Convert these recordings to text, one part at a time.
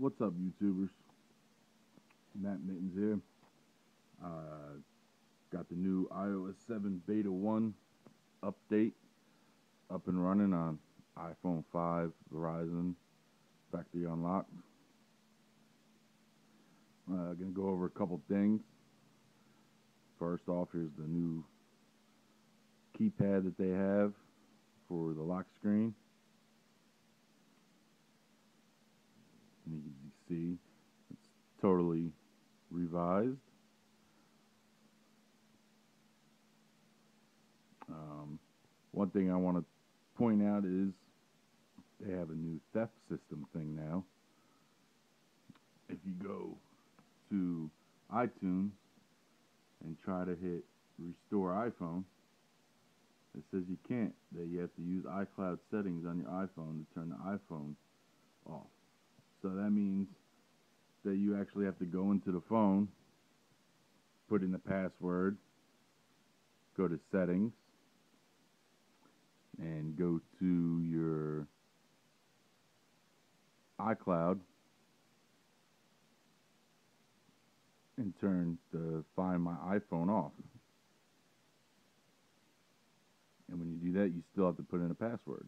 What's up, YouTubers? Matt Mittens here. Uh, got the new iOS 7 Beta 1 update up and running on iPhone 5, Verizon, factory unlocked. Uh, gonna go over a couple things. First off, here's the new keypad that they have for the lock screen. And you can see it's totally revised. Um, one thing I want to point out is they have a new theft system thing now. If you go to iTunes and try to hit restore iPhone, it says you can't. That you have to use iCloud settings on your iPhone to turn the iPhone off. So that means that you actually have to go into the phone, put in the password, go to settings, and go to your iCloud and turn the Find My iPhone off. And when you do that, you still have to put in a password.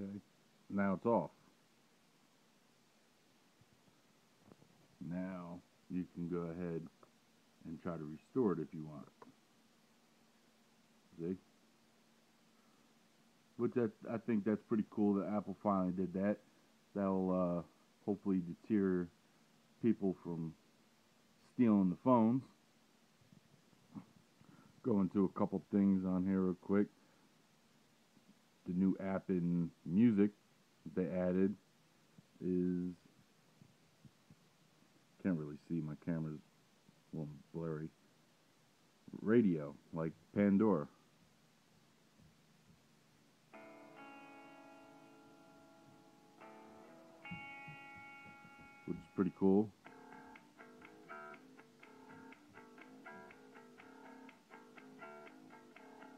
Okay, now it's off. Now you can go ahead and try to restore it if you want. See? Which that, I think that's pretty cool that Apple finally did that. That'll uh, hopefully deter people from stealing the phones. Go into a couple things on here real quick app in music they added is can't really see my camera's a little blurry. Radio like Pandora. Which is pretty cool.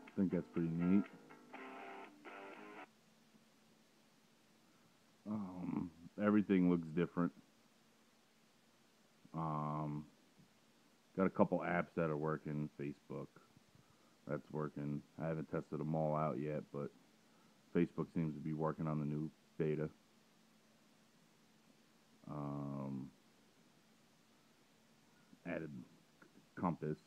I think that's pretty neat everything looks different. Um, got a couple apps that are working. Facebook, that's working. I haven't tested them all out yet, but Facebook seems to be working on the new beta. Um, added Compass.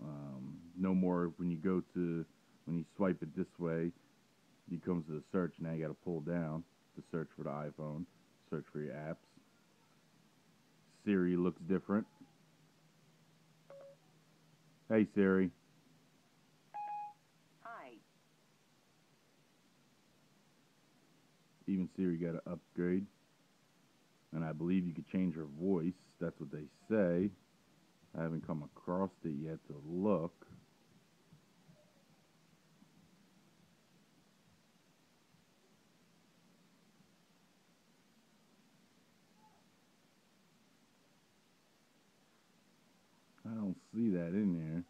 Um, no more when you go to when you swipe it this way, you comes to the search. Now you got to pull down to search for the iPhone, search for your apps. Siri looks different. Hey Siri. Hi. Even Siri got an upgrade. And I believe you could change her voice. That's what they say. I haven't come across it yet to look. I don't see that in there.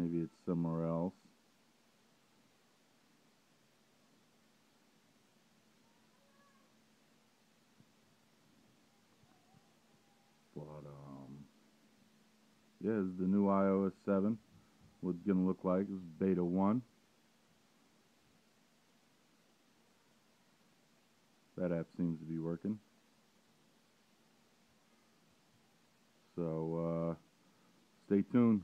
Maybe it's somewhere else. But, um, yeah, this is the new iOS 7. What's going to look like is beta 1. That app seems to be working. So, uh, stay tuned.